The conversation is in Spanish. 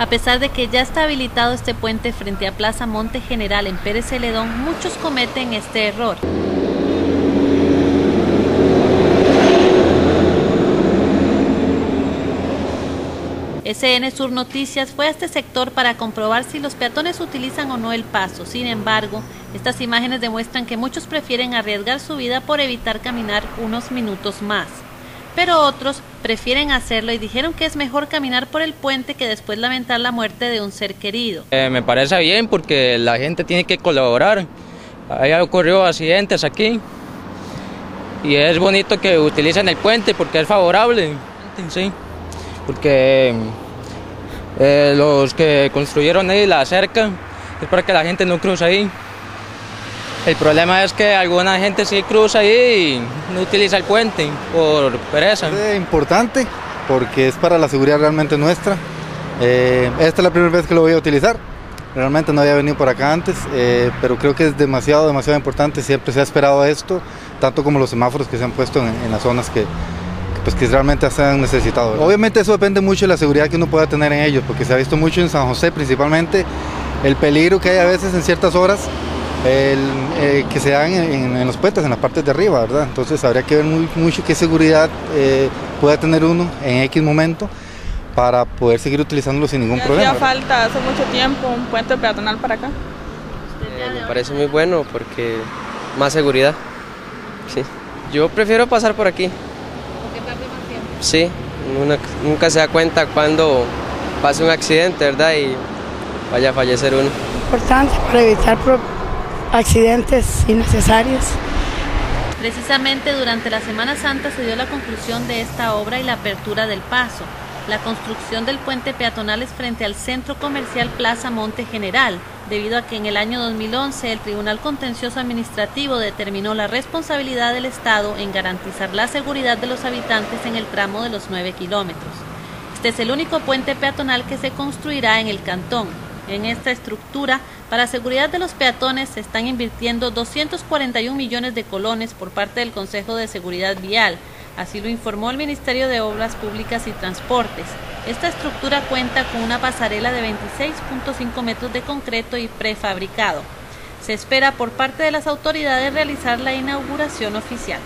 A pesar de que ya está habilitado este puente frente a Plaza Monte General en Pérez Celedón, muchos cometen este error. SN Sur Noticias fue a este sector para comprobar si los peatones utilizan o no el paso. Sin embargo, estas imágenes demuestran que muchos prefieren arriesgar su vida por evitar caminar unos minutos más. Pero otros prefieren hacerlo y dijeron que es mejor caminar por el puente que después lamentar la muerte de un ser querido. Eh, me parece bien porque la gente tiene que colaborar. Hay ocurrido accidentes aquí y es bonito que utilicen el puente porque es favorable. Sí porque eh, los que construyeron ahí la cerca es para que la gente no cruce ahí. El problema es que alguna gente sí cruza ahí y no utiliza el puente por pereza. Es importante porque es para la seguridad realmente nuestra. Eh, esta es la primera vez que lo voy a utilizar. Realmente no había venido por acá antes, eh, pero creo que es demasiado, demasiado importante. Siempre se ha esperado esto, tanto como los semáforos que se han puesto en las zonas que, pues que realmente se han necesitado. Obviamente eso depende mucho de la seguridad que uno pueda tener en ellos, porque se ha visto mucho en San José principalmente el peligro que hay a veces en ciertas horas eh, que se dan en, los puentes, en las partes de arriba, ¿verdad? Entonces habría que ver muy, mucho qué seguridad eh, pueda tener uno en X momento para poder seguir utilizándolo sin ningún problema. Hacía falta hace mucho tiempo un puente peatonal para acá. me parece muy bueno porque más seguridad. Sí. Yo prefiero pasar por aquí. Sí, nunca se da cuenta cuando pasa un accidente, ¿verdad? Y vaya a fallecer uno. Importante para evitar accidentes innecesarios. Precisamente durante la Semana Santa se dio la conclusión de esta obra y la apertura del paso. La construcción del puente peatonal es frente al centro comercial Plaza Monte General, debido a que en el año 2011 el Tribunal Contencioso Administrativo determinó la responsabilidad del Estado en garantizar la seguridad de los habitantes en el tramo de los 9 kilómetros. Este es el único puente peatonal que se construirá en el cantón. En esta estructura, para seguridad de los peatones, se están invirtiendo 241 millones de colones por parte del Consejo de Seguridad Vial, Así lo informó el Ministerio de Obras Públicas y Transportes. Esta estructura cuenta con una pasarela de 26.5 metros de concreto y prefabricado. Se espera por parte de las autoridades realizar la inauguración oficial.